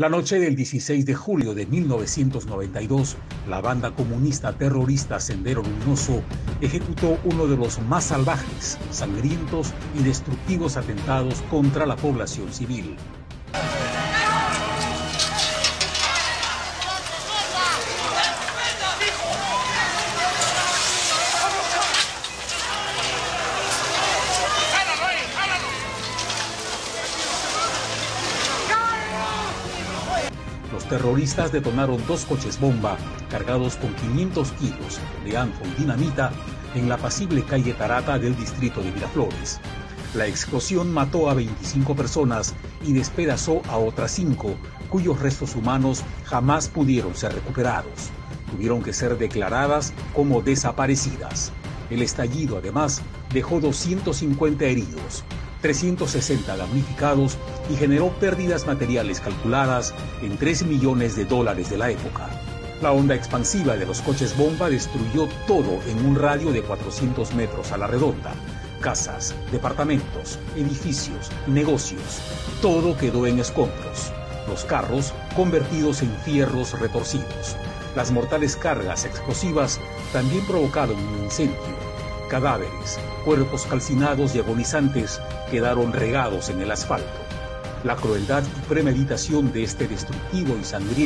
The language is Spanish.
La noche del 16 de julio de 1992, la banda comunista terrorista Sendero Luminoso ejecutó uno de los más salvajes, sangrientos y destructivos atentados contra la población civil. Terroristas detonaron dos coches bomba cargados con 500 kilos de anfo y dinamita en la pasible calle Tarata del distrito de Miraflores. La explosión mató a 25 personas y despedazó a otras 5, cuyos restos humanos jamás pudieron ser recuperados. Tuvieron que ser declaradas como desaparecidas. El estallido, además, dejó 250 heridos, 360 damnificados y generó pérdidas materiales calculadas en 3 millones de dólares de la época. La onda expansiva de los coches bomba destruyó todo en un radio de 400 metros a la redonda. Casas, departamentos, edificios, negocios, todo quedó en escombros. Los carros convertidos en fierros retorcidos. Las mortales cargas explosivas también provocaron un incendio Cadáveres, cuerpos calcinados y agonizantes quedaron regados en el asfalto. La crueldad y premeditación de este destructivo y sangriento